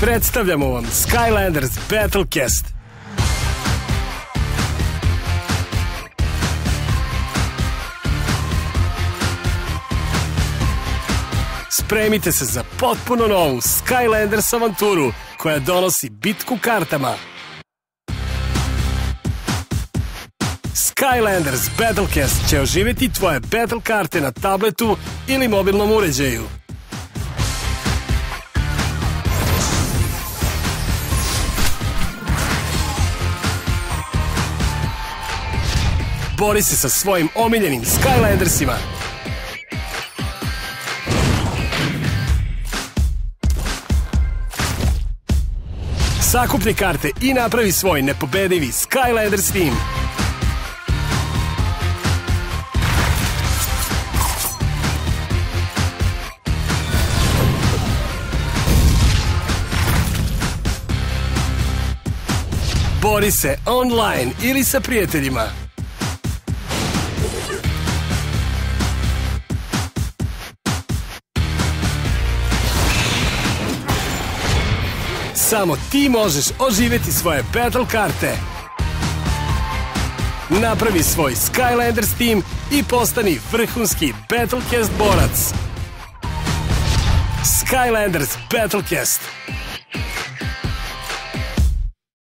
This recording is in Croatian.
Predstavljamo vam Skylanders Battlecast. Spremite se za potpuno novu Skylanders avanturu koja donosi bitku kartama. Skylanders Battlecast će oživjeti tvoje battle karte na tabletu ili mobilnom uređaju. Bori se sa svojim omiljenim Skylandersima. Sakuplji karte i napravi svoj nepobedivi Skylanders team. Bori se online ili sa prijateljima. Samo ti možeš oživjeti svoje battle karte. Napravi svoj Skylanders team i postani vrhunski Battlecast borac. Skylanders Battlecast